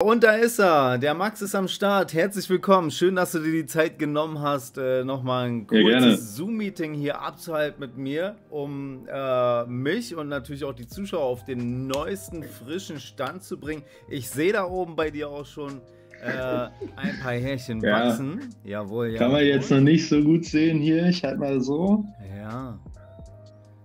Und da ist er, der Max ist am Start. Herzlich willkommen. Schön, dass du dir die Zeit genommen hast, äh, nochmal ein kurzes. Zoom-Meeting hier abzuhalten mit mir, um äh, mich und natürlich auch die Zuschauer auf den neuesten, frischen Stand zu bringen. Ich sehe da oben bei dir auch schon äh, ein paar Härchen Ja. wachsen. Jawohl, ja. Kann man jetzt noch nicht so gut sehen hier. Ich halt mal so. Ja.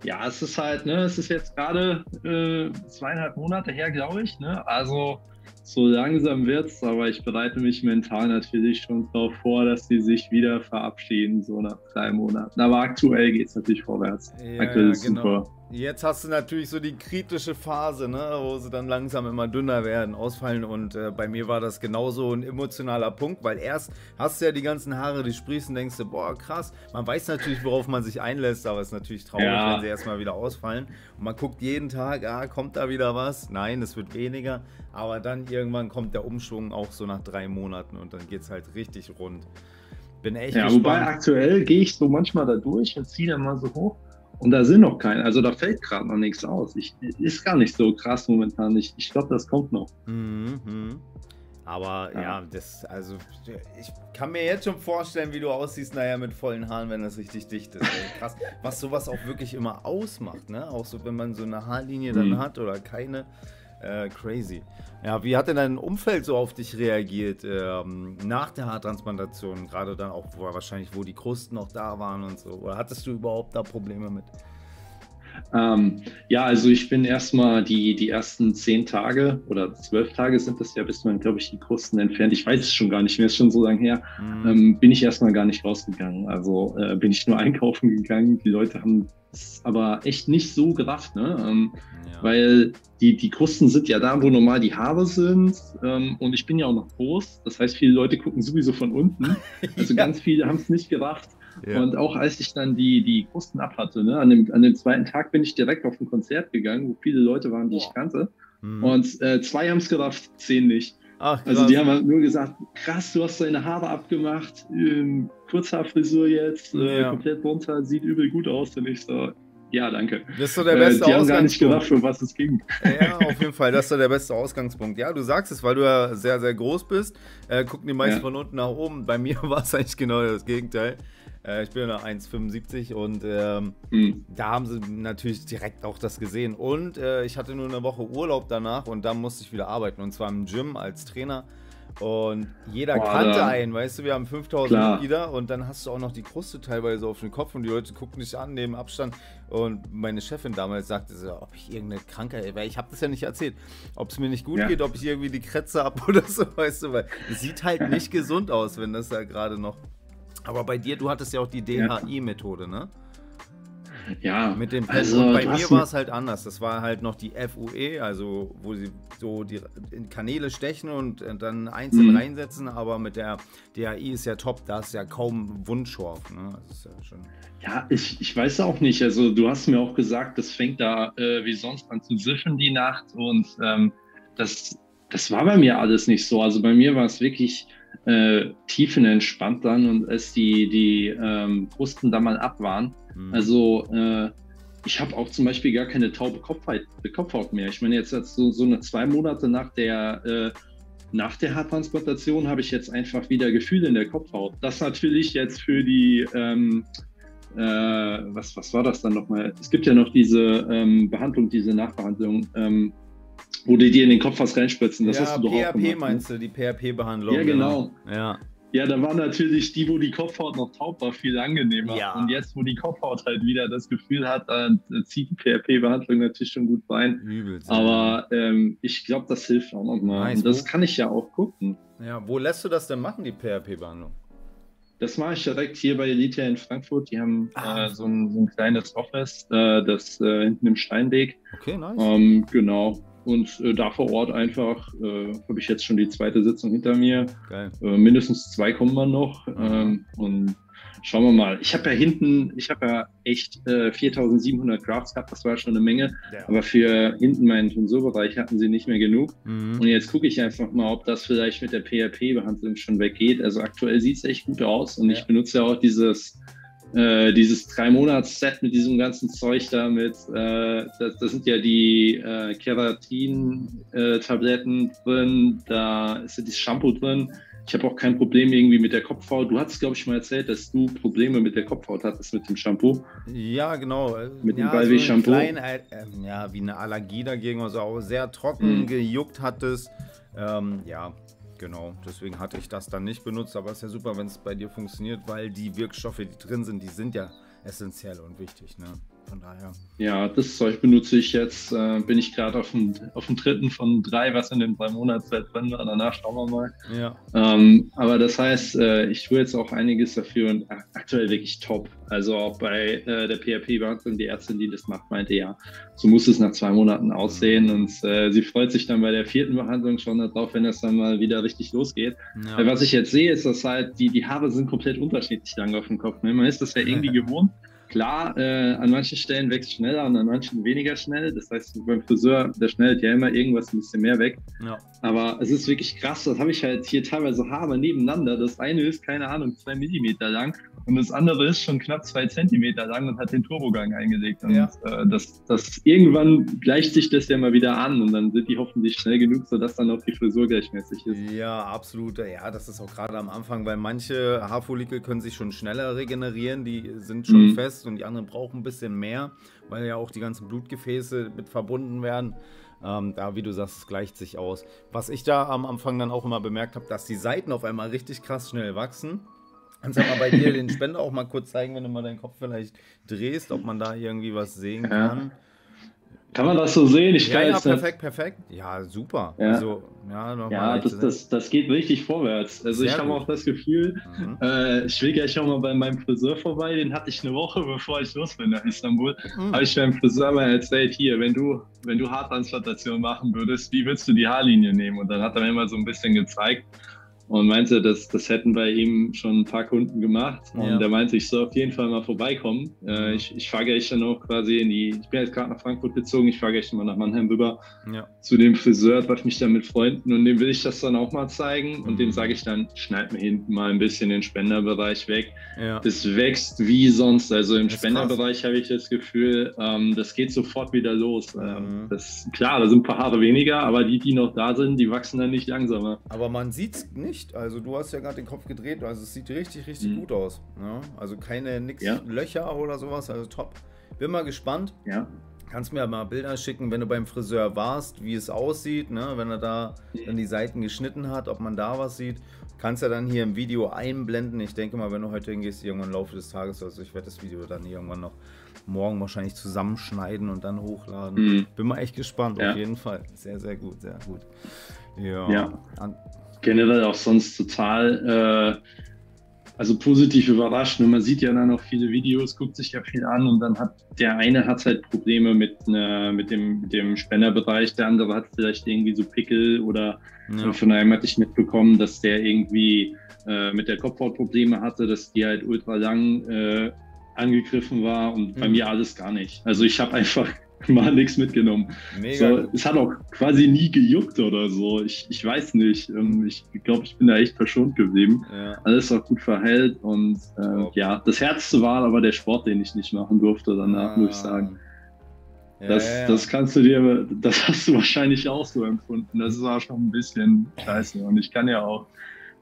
Ja, es ist halt, ne, es ist jetzt gerade äh, zweieinhalb Monate her, glaube ich. Ne? Also so langsam wird's, aber ich bereite mich mental natürlich schon darauf vor, dass die sich wieder verabschieden, so nach drei Monaten. Aber aktuell geht's natürlich vorwärts. Ja, aktuell ja, ist genau. super. Jetzt hast du natürlich so die kritische Phase, ne, wo sie dann langsam immer dünner werden, ausfallen. Und äh, bei mir war das genauso ein emotionaler Punkt, weil erst hast du ja die ganzen Haare, die sprießen, denkst du, boah, krass. Man weiß natürlich, worauf man sich einlässt, aber es ist natürlich traurig, Ja. wenn sie erstmal wieder ausfallen. Und man guckt jeden Tag, ah, kommt da wieder was? Nein, es wird weniger. Aber dann irgendwann kommt der Umschwung auch so nach drei Monaten und dann geht's halt richtig rund. Bin echt Ja, gespannt. wobei aktuell gehe ich so manchmal da durch und ziehe dann mal so hoch. Und da sind noch keine, also da fällt gerade noch nichts aus. Ich, ist gar nicht so krass momentan. Ich, ich glaube, das kommt noch. Mhm. Aber ja. Ja. das, also ich kann mir jetzt schon vorstellen, wie du aussiehst, naja, mit vollen Haaren, wenn das richtig dicht ist. Ey, krass, was sowas auch wirklich immer ausmacht, ne? Auch so, wenn man so eine Haarlinie dann Mhm. hat oder keine. Äh, crazy. Ja, wie hat denn dein Umfeld so auf dich reagiert ähm, nach der Haartransplantation? Gerade dann auch wo, wahrscheinlich, wo die Krusten noch da waren und so. Oder hattest du überhaupt da Probleme mit? Ähm, ja, also ich bin erstmal die, die ersten zehn Tage oder zwölf Tage sind das ja, bis man, glaube ich, die Krusten entfernt. Ich weiß es schon gar nicht mehr, ist schon so lange her. Mhm. Ähm, bin ich erstmal gar nicht rausgegangen. Also äh, bin ich nur einkaufen gegangen. Die Leute haben es aber echt nicht so gerafft, ne? Ähm, ja. weil die, die Krusten sind ja da, wo normal die Haare sind. Ähm, und ich bin ja auch noch groß. Das heißt, viele Leute gucken sowieso von unten. Also Ja. ganz viele haben es nicht gerafft. Ja. Und auch als ich dann die, die Krusten abhatte, ne, an, dem, an dem zweiten Tag bin ich direkt auf ein Konzert gegangen, wo viele Leute waren, die ich Boah. kannte. Mhm. Und äh, zwei haben es gerafft, zehn nicht. Ach, Also die haben halt nur gesagt, krass, du hast deine Haare abgemacht, ähm, Kurzhaarfrisur jetzt, äh, Ja. komplett runter, sieht übel gut aus. Und ich so, ja, danke. Das ist so der Äh, beste die haben gar nicht Ausgangspunkt. gerafft, um was es ging. Ja, auf jeden Fall, das ist so der beste Ausgangspunkt. Ja, du sagst es, weil du ja sehr, sehr groß bist, äh, gucken die meisten Ja. von unten nach oben. Bei mir war es eigentlich genau das Gegenteil. Äh, ich bin ja 1,75 und ähm, Hm. da haben sie natürlich direkt auch das gesehen. Und äh, ich hatte nur eine Woche Urlaub danach und dann musste ich wieder arbeiten. Und zwar im Gym als Trainer. Und jeder Boah, kannte da- einen, weißt du, wir haben 5000 Klar. Mitglieder und dann hast du auch noch die Kruste teilweise auf den Kopf und die Leute gucken dich an, nehmen Abstand. Und meine Chefin damals sagte so, ob ich irgendeine Krankheit, weil ich habe das ja nicht erzählt, ob es mir nicht gut Ja. geht, ob ich irgendwie die Krätze habe oder so, weißt du, weil es sieht halt nicht gesund aus, wenn das da gerade noch. Aber bei dir, du hattest ja auch die. DHI-Methode, ne? Ja, Mit dem Pen. also, bei mir war es halt anders. Das war halt noch die FUE, also wo sie so die in Kanäle stechen und äh, dann einzeln Mhm. reinsetzen, aber mit der DHI ist ja top, da ist ja kaum Wundschorf. Ne? Ja. Ja, ich, ich weiß auch nicht. Also du hast mir auch gesagt, das fängt da äh, wie sonst an zu siffen die Nacht und ähm, das, das war bei mir alles nicht so. Also bei mir war es wirklich äh, tiefenentspannt dann und als die, die ähm, Krusten da mal ab waren. hm. Also äh, ich habe auch zum Beispiel gar keine taube Kopfhaut, Kopfhaut mehr. Ich meine, jetzt, jetzt so, so eine zwei Monate nach der äh, nach der Haartransplantation habe ich jetzt einfach wieder Gefühle in der Kopfhaut. Das natürlich jetzt für die, ähm, äh, was, was war das dann nochmal? Es gibt ja noch diese ähm, Behandlung, diese Nachbehandlung, ähm, wo die dir in den Kopf was reinspritzen. Das ja, hast du doch auch PHP gemacht, meinst du, die PHP-Behandlung. Ja, genau. Ja. Ja, da war natürlich die, wo die Kopfhaut noch taub war, viel angenehmer. Ja. Und jetzt, wo die Kopfhaut halt wieder das Gefühl hat, da zieht die PHP-Behandlung natürlich schon gut rein. Übelst. Aber ähm, ich glaube, das hilft auch nochmal. Nice. Und das kann ich ja auch gucken. ja, wo lässt du das denn machen, die PHP-Behandlung? Das mache ich direkt hier bei Elite in Frankfurt. Die haben Ah. äh, so, ein, so ein kleines Office, äh, das äh, hinten im Steinweg. Okay, nice. Ähm, genau. Und äh, da vor Ort einfach äh, habe ich jetzt schon die zweite Sitzung hinter mir. Geil. Äh, mindestens zwei kommen wir noch. Mhm. Ähm, und schauen wir mal. Ich habe ja hinten, ich habe ja echt äh, 4700 Grafts gehabt. Das war schon eine Menge. Ja. Aber für hinten meinen Tonsurbereich hatten sie nicht mehr genug. Mhm. Und jetzt gucke ich einfach mal, ob das vielleicht mit der PHP-Behandlung schon weggeht. Also aktuell sieht es echt gut aus und Ja. ich benutze ja auch dieses äh, dieses Drei-Monats-Set mit diesem ganzen Zeug da mit, äh, das, das, sind ja die äh, Keratin-Tabletten drin, da ist ja dieses Shampoo drin. Ich habe auch kein Problem irgendwie mit der Kopfhaut. Du hattest, glaube ich, mal erzählt, dass du Probleme mit der Kopfhaut hattest mit dem Shampoo. Ja, genau. Mit ja, dem Balvi-Shampoo. So äh, ja, wie eine Allergie dagegen, also auch sehr trocken mhm. gejuckt hattest. Ähm, ja, genau. Deswegen hatte ich das dann nicht benutzt, aber es ist ja super, wenn es bei dir funktioniert, weil die Wirkstoffe, die drin sind, die sind ja essentiell und wichtig. Ne? Von daher. Ja, das Zeug benutze ich jetzt. Äh, bin ich gerade auf dem, auf dem dritten von drei, was in den drei Monatszeit drin war. Danach schauen wir mal. Ja. Ähm, aber das heißt, äh, ich tue jetzt auch einiges dafür und aktuell wirklich top. Also auch bei äh, der PHP-Behandlung, die Ärztin, die das macht, meinte ja, so muss es nach zwei Monaten aussehen. Und äh, sie freut sich dann bei der vierten Behandlung schon darauf, wenn das dann mal wieder richtig losgeht. Ja. was ich jetzt sehe, ist, dass halt die, die Haare sind komplett unterschiedlich lang auf dem Kopf. Ne? Man ist das ja irgendwie gewohnt. Klar, äh, an manchen Stellen wächst schneller und an manchen weniger schnell. Das heißt, beim Friseur, der schnellt ja immer irgendwas ein bisschen mehr weg. Ja. Aber es ist wirklich krass, das habe ich halt hier teilweise Haare nebeneinander. Das eine ist, keine Ahnung, zwei Millimeter lang und das andere ist schon knapp zwei Zentimeter lang und hat den Turbogang eingelegt. Und ja. äh, das, das irgendwann gleicht sich das ja mal wieder an und dann sind die hoffentlich schnell genug, sodass dann auch die Frisur gleichmäßig ist. Ja, absolut. Ja, das ist auch gerade am Anfang, weil manche Haarfollikel können sich schon schneller regenerieren, die sind schon mhm. fest und die anderen brauchen ein bisschen mehr, weil ja auch die ganzen Blutgefäße mit verbunden werden. Ähm, da, wie du sagst, es gleicht sich aus. Was ich da am Anfang dann auch immer bemerkt habe, dass die Seiten auf einmal richtig krass schnell wachsen. Kannst du mal bei dir den Spender auch mal kurz zeigen, wenn du mal deinen Kopf vielleicht drehst, ob man da irgendwie was sehen kann. Kann man das so sehen? Ich ja, kann ja, perfekt, perfekt. Ja, super. Ja, also, ja, ja das, das, das geht richtig vorwärts. Also Sehr ich habe auch das Gefühl, mhm. äh, ich will gleich auch mal bei meinem Friseur vorbei. Den hatte ich eine Woche, bevor ich los bin nach Istanbul. Mhm. Habe ich beim Friseur mal erzählt, hier, wenn du, wenn du Haartransplantation machen würdest, wie würdest du die Haarlinie nehmen? Und dann hat er mir mal so ein bisschen gezeigt und meinte, das, das hätten bei ihm schon ein paar Kunden gemacht. Und ja. der meinte, ich soll auf jeden Fall mal vorbeikommen. Äh, ich, ich fahre gleich dann auch quasi in die, ich bin jetzt gerade nach Frankfurt gezogen, ich fahre gleich mal nach Mannheim rüber ja. zu dem Friseur, treffe mich dann mit Freunden und dem will ich das dann auch mal zeigen. Und mhm. dem sage ich dann, schneid mir hinten mal ein bisschen den Spenderbereich weg. Ja. Das wächst wie sonst. Also im Spenderbereich habe ich das Gefühl, ähm, das geht sofort wieder los. Ähm, mhm. das, klar, da sind ein paar Haare weniger, aber die, die noch da sind, die wachsen dann nicht langsamer. Aber man sieht es nicht nicht. Also du hast ja gerade den Kopf gedreht, also es sieht richtig, richtig mhm. gut aus. Ja? Also keine nix ja. Löcher oder sowas, also top. Bin mal gespannt. Ja. Kannst mir mal Bilder schicken, wenn du beim Friseur warst, wie es aussieht, ne? wenn er da dann die Seiten geschnitten hat, ob man da was sieht. Kannst ja dann hier im Video einblenden. Ich denke mal, wenn du heute hingehst, irgendwann im Laufe des Tages, also ich werde das Video dann irgendwann noch morgen wahrscheinlich zusammenschneiden und dann hochladen. Mhm. Bin mal echt gespannt, ja. auf jeden Fall. Sehr, sehr gut, sehr gut. Ja. ja. An generell auch sonst total, äh, also positiv überrascht. Und man sieht ja dann auch viele Videos, guckt sich ja viel an und dann hat der eine hat halt Probleme mit, ne, mit, dem, mit dem Spenderbereich, der andere hat vielleicht irgendwie so Pickel oder ja. von einem hatte ich mitbekommen, dass der irgendwie äh, mit der Kopfhaut Probleme hatte, dass die halt ultra lang äh, angegriffen war und mhm. bei mir alles gar nicht. Also ich habe einfach mal nichts mitgenommen. Mega. So, es hat auch quasi nie gejuckt oder so. Ich, ich weiß nicht. Ähm, ich glaube, ich bin da echt verschont geblieben. Ja. Alles auch gut verhält und äh, ja, das Herzste war aber der Sport, den ich nicht machen durfte danach, ah. muss ich sagen. Ja, das, ja, das kannst du dir, das hast du wahrscheinlich auch so empfunden. Das war schon ein bisschen scheiße. Und ich kann ja auch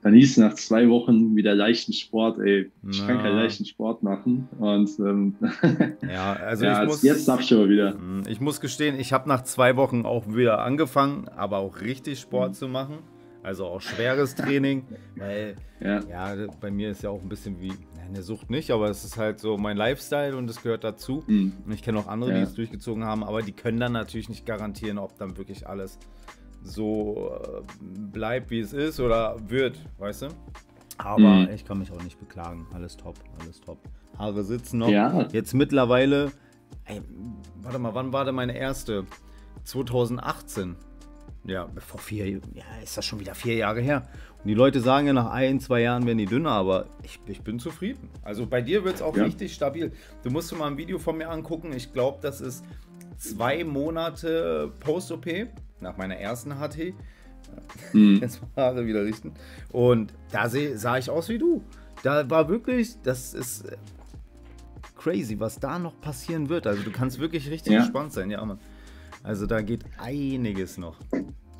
dann hieß es nach zwei Wochen wieder leichten Sport, ey, ich Na. kann keinen leichten Sport machen. Und ähm, ja, also ja, muss, jetzt darf ich aber wieder. Hm, ich muss gestehen, ich habe nach zwei Wochen auch wieder angefangen, aber auch richtig Sport mhm. zu machen. Also auch schweres Training, weil ja. ja. bei mir ist ja auch ein bisschen wie eine Sucht nicht, aber es ist halt so mein Lifestyle und es gehört dazu. Mhm. Und ich kenne auch andere, ja. die es durchgezogen haben, aber die können dann natürlich nicht garantieren, ob dann wirklich alles so äh, bleibt, wie es ist oder wird, weißt du? Aber mhm. ich kann mich auch nicht beklagen. Alles top, alles top. Haare sitzen noch. Ja. Jetzt mittlerweile, ey, warte mal, wann war denn meine erste? 2018. Ja, vor vier, ja, ist das schon wieder vier Jahre her. Und die Leute sagen ja, nach ein, zwei Jahren werden die dünner, aber ich, ich bin zufrieden. Also bei dir wird es auch ja. richtig stabil. Du musst dir mal ein Video von mir angucken. Ich glaube, das ist zwei Monate Post-OP nach meiner ersten HT. Mhm. Jetzt mal Haare wieder richten. Und da sah ich aus wie du. Da war wirklich, das ist crazy, was da noch passieren wird. Also du kannst wirklich richtig ja. gespannt sein, ja, Mann. Also da geht einiges noch.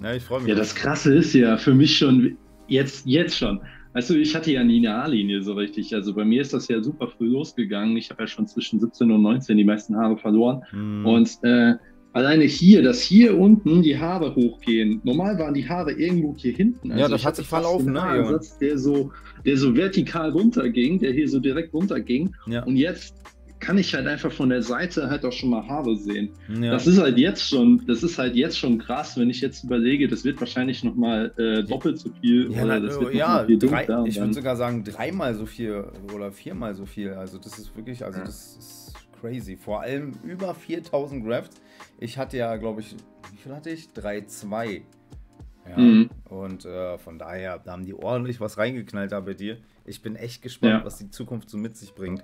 Ja, ich freue mich. Ja, das Krasse ist ja für mich schon, jetzt, jetzt schon. Weißt du, ich hatte ja nie eine A-Linie so richtig. Also bei mir ist das ja super früh losgegangen. Ich habe ja schon zwischen 17 und 19 die meisten Haare verloren. Mm. Und äh, alleine hier, dass hier unten die Haare hochgehen. Normal waren die Haare irgendwo hier hinten. Also ja, das hat sich verlaufen, ne? Ansatz, der so, der so vertikal runterging, der hier so direkt runterging. Ja. Und jetzt kann ich halt einfach von der Seite halt auch schon mal Haare sehen. Ja. Das ist halt jetzt schon, das ist halt jetzt schon krass, wenn ich jetzt überlege, das wird wahrscheinlich noch mal äh, doppelt so viel ja, oder das wird ja, viel drei, Ich würde sogar sagen dreimal so viel oder viermal so viel. Also das ist wirklich, also das ist crazy. Vor allem über 4000 Grafts. Ich hatte ja, glaube ich, wie viel hatte ich? 3,2. Ja, mhm. und äh, von daher, da haben die ordentlich was reingeknallt da bei dir. Ich bin echt gespannt, ja. was die Zukunft so mit sich bringt.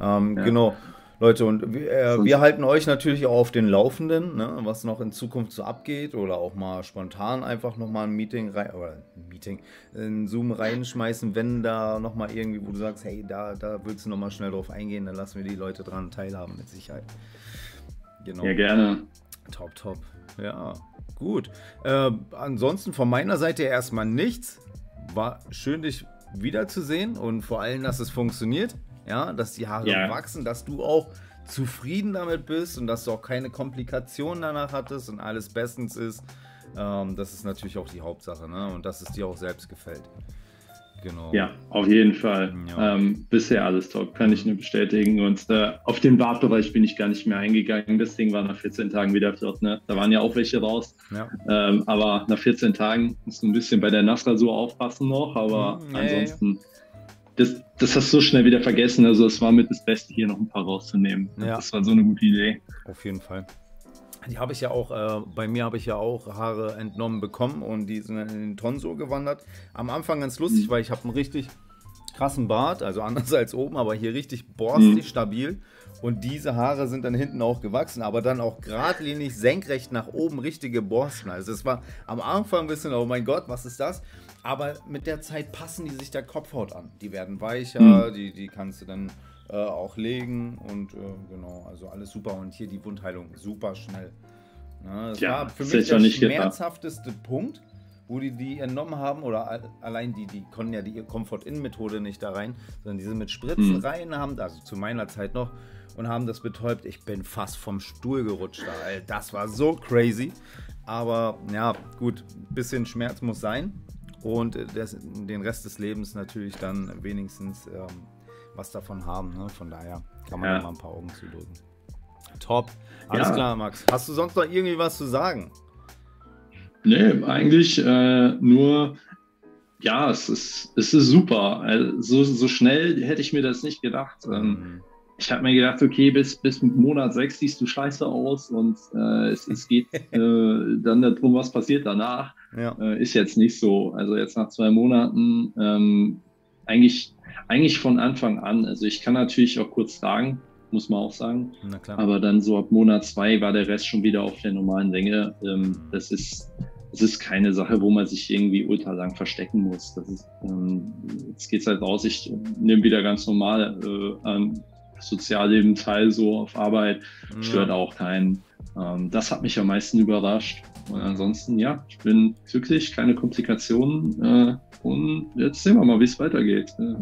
Ähm, ja. Genau. Leute, und wir, äh, wir, halten euch natürlich auch auf den Laufenden, ne, was noch in Zukunft so abgeht oder auch mal spontan einfach nochmal ein Meeting rein, oder ein Meeting, in Zoom reinschmeißen, wenn da nochmal irgendwie, wo du sagst, hey, da, da willst du nochmal schnell drauf eingehen, dann lassen wir die Leute dran teilhaben, mit Sicherheit. Genau. Ja, gerne. Top, top. Ja, gut. Äh, ansonsten von meiner Seite erstmal nichts. War schön, dich wiederzusehen und vor allem, dass es funktioniert ja, dass die Haare ja. wachsen, dass du auch zufrieden damit bist und dass du auch keine Komplikationen danach hattest und alles bestens ist. Ähm, das ist natürlich auch die Hauptsache, ne? Und dass es dir auch selbst gefällt. Genau. Ja, auf jeden Fall. Ja. Ähm, bisher alles top, kann ich nur bestätigen. Und äh, auf den Bartbereich bin ich gar nicht mehr eingegangen. Das Ding war nach 14 Tagen wieder flott. Ne? Da waren ja auch welche raus. Ja. Ähm, aber nach 14 Tagen musst du ein bisschen bei der Nassrasur aufpassen noch. Aber mhm, ansonsten das, das hast du so schnell wieder vergessen. Also es war mit das Beste, hier noch ein paar rauszunehmen. Ja. Das war so eine gute Idee. Auf jeden Fall. Die habe ich ja auch, äh, bei mir habe ich ja auch Haare entnommen bekommen und die sind in den Tonsur gewandert. Am Anfang ganz lustig, mhm. weil ich habe einen richtig krassen Bart, also anders als oben, aber hier richtig borstig, mhm. stabil. Und diese Haare sind dann hinten auch gewachsen, aber dann auch geradlinig senkrecht nach oben richtige Borsten. Also es war am Anfang ein bisschen, oh mein Gott, was ist das? Aber mit der Zeit passen die sich der Kopfhaut an. Die werden weicher, mhm. die, die kannst du dann äh, auch legen und äh, genau, also alles super. Und hier die Wundheilung super schnell. Na, das ja, war für mich der schmerzhafteste gedacht. Punkt, wo die die entnommen haben oder allein die, die konnten ja die Comfort-In-Methode nicht da rein, sondern diese mit Spritzen mhm. rein haben, also zu meiner Zeit noch, und haben das betäubt. Ich bin fast vom Stuhl gerutscht. Da. Das war so crazy. Aber ja, gut, ein bisschen Schmerz muss sein und das, den Rest des Lebens natürlich dann wenigstens ähm, was davon haben. Ne? Von daher kann man ja. mal ein paar Augen zudrücken. Top. Alles ja. klar, Max. Hast du sonst noch irgendwie was zu sagen? Nee, eigentlich äh, nur, ja, es ist, es ist super. Also, so, so schnell hätte ich mir das nicht gedacht. Ähm, mhm ich habe mir gedacht, okay, bis, bis Monat 6 siehst du scheiße aus und äh, es, es, geht äh, dann darum, was passiert danach. Ja. Äh, ist jetzt nicht so. Also jetzt nach zwei Monaten ähm, eigentlich, eigentlich von Anfang an. Also ich kann natürlich auch kurz sagen, muss man auch sagen. Aber dann so ab Monat zwei war der Rest schon wieder auf der normalen Länge. Ähm, das ist es ist keine Sache, wo man sich irgendwie ultra lang verstecken muss. Das ist, ähm, jetzt geht's halt raus, ich nehme wieder ganz normal äh, an Sozialleben teil, so auf Arbeit, stört ja. auch keinen. Ähm, das hat mich am meisten überrascht. Und ansonsten, ja, ich bin glücklich, keine Komplikationen. Äh, und jetzt sehen wir mal, wie es weitergeht. Äh,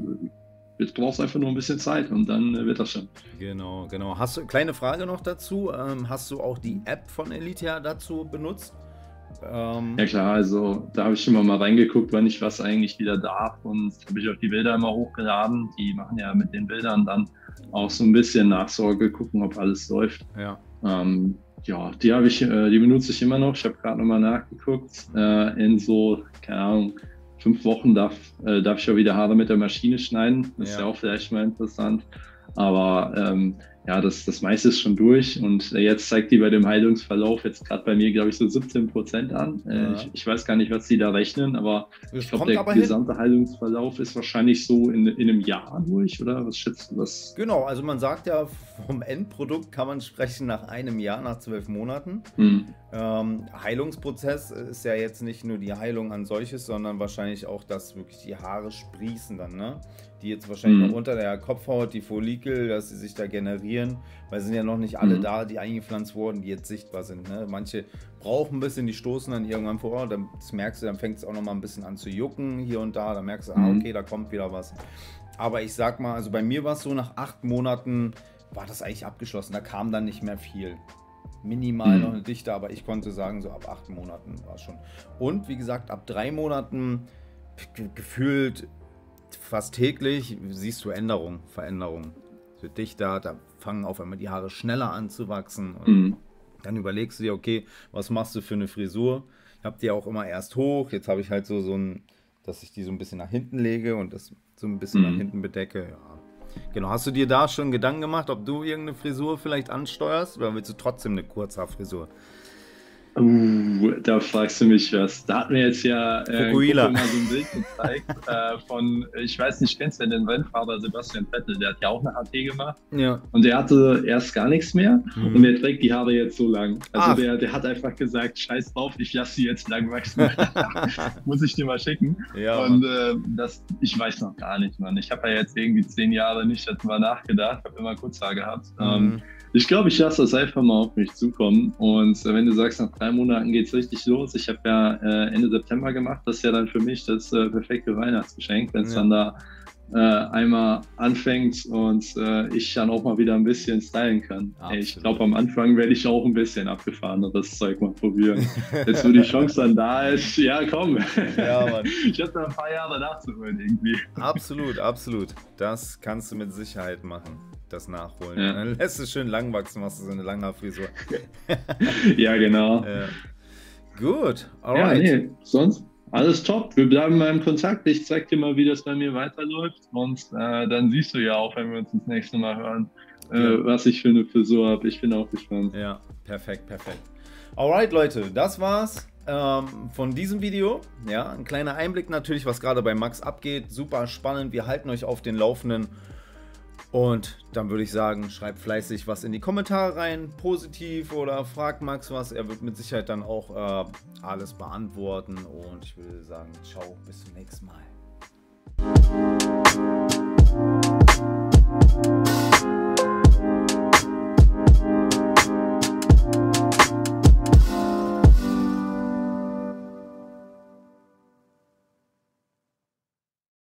du brauchst einfach nur ein bisschen Zeit und dann äh, wird das schon. Genau, genau. Hast du kleine Frage noch dazu? Ähm, hast du auch die App von Elitia dazu benutzt? Ähm, ja klar, also da habe ich immer mal reingeguckt, wann ich was eigentlich wieder darf und habe ich auch die Bilder immer hochgeladen. Die machen ja mit den Bildern dann auch so ein bisschen Nachsorge, gucken, ob alles läuft. Ja. Ähm, ja, die habe ich, äh, die benutze ich immer noch. Ich habe gerade nochmal nachgeguckt. In so, keine Ahnung, fünf Wochen darf, äh, darf ich auch wieder Haare mit der Maschine schneiden. Das ja. ist ja auch vielleicht mal interessant. Aber ähm, ja, das, das meiste ist schon durch und jetzt zeigt die bei dem Heilungsverlauf jetzt gerade bei mir, glaube ich, so 17 Prozent an. Äh, ja. Ich, ich, weiß gar nicht, was die da rechnen, aber das ich glaube, der gesamte hin. Heilungsverlauf ist wahrscheinlich so in, in einem Jahr durch, oder? Was schätzt du das? Genau, also man sagt ja, vom Endprodukt kann man sprechen nach einem Jahr, nach zwölf Monaten. Hm. Ähm, Heilungsprozess ist ja jetzt nicht nur die Heilung an solches, sondern wahrscheinlich auch, dass wirklich die Haare sprießen dann, ne? Die jetzt wahrscheinlich mhm. noch unter der Kopfhaut, die Follikel, dass sie sich da generieren, weil sind ja noch nicht alle mhm. da, die eingepflanzt wurden, die jetzt sichtbar sind. Ne? Manche brauchen ein bisschen, die stoßen dann irgendwann vor, dann das merkst du, dann fängt es auch noch mal ein bisschen an zu jucken hier und da, dann merkst du, ah, mhm. ah, okay, da kommt wieder was. Aber ich sag mal, also bei mir war es so, nach acht Monaten war das eigentlich abgeschlossen, da kam dann nicht mehr viel minimal mhm. noch eine Dichte, aber ich konnte sagen, so ab acht Monaten war es schon. Und wie gesagt, ab drei Monaten gefühlt fast täglich siehst du Änderungen, Veränderungen. Wird dichter, da fangen auf einmal die Haare schneller an zu wachsen. Und mhm. dann überlegst du dir, okay, was machst du für eine Frisur? Ich habe die auch immer erst hoch. Jetzt habe ich halt so, so ein, dass ich die so ein bisschen nach hinten lege und das so ein bisschen mhm. nach hinten bedecke. Ja, Genau, hast du dir da schon Gedanken gemacht, ob du irgendeine Frisur vielleicht ansteuerst oder willst du trotzdem eine Kurzhaarfrisur? Uh, da fragst du mich was. Da hat mir jetzt ja äh, mal so ein Bild gezeigt äh, von, ich weiß nicht, kennst du den Rennfahrer Sebastian Vettel? Der hat ja auch eine HT gemacht. Ja. Und der hatte erst gar nichts mehr mhm. und der trägt die Haare jetzt so lang. Also der, der hat einfach gesagt, scheiß drauf, ich lasse sie jetzt lang wachsen. Muss ich dir mal schicken. Ja, und äh, das, ich weiß noch gar nicht, Mann. Ich habe ja jetzt irgendwie zehn Jahre nicht darüber nachgedacht, habe immer Kurzhaar gehabt. Mhm. Ähm, ich glaube, ich lasse das einfach mal auf mich zukommen. Und äh, wenn du sagst, nach drei Monaten geht es richtig los. Ich habe ja äh, Ende September gemacht. Das ist ja dann für mich das äh, perfekte Weihnachtsgeschenk, wenn es ja. dann da äh, einmal anfängt und äh, ich dann auch mal wieder ein bisschen stylen kann. Ey, ich glaube, am Anfang werde ich auch ein bisschen abgefahreneres Zeug mal probieren. Jetzt, wo die Chance dann da ist, ja, komm. Ja, Mann. Ich habe da ein paar Jahre nachzuholen irgendwie. Absolut, absolut. Das kannst du mit Sicherheit machen das nachholen. Ja. Dann lässt es schön lang wachsen, machst du so eine lange Frisur. ja, genau. Ja. Gut, alright. Ja, nee, sonst alles top. Wir bleiben mal im Kontakt. Ich zeig dir mal, wie das bei mir weiterläuft. Und äh, dann siehst du ja auch, wenn wir uns das nächste Mal hören, äh, was ich für eine Frisur habe. Ich bin auch gespannt. Ja, perfekt, perfekt. Alright, Leute, das war's ähm, von diesem Video. Ja, ein kleiner Einblick natürlich, was gerade bei Max abgeht. Super spannend. Wir halten euch auf den Laufenden. Und dann würde ich sagen, schreibt fleißig was in die Kommentare rein, positiv oder fragt Max was. Er wird mit Sicherheit dann auch äh, alles beantworten. Und ich würde sagen, ciao, bis zum nächsten Mal.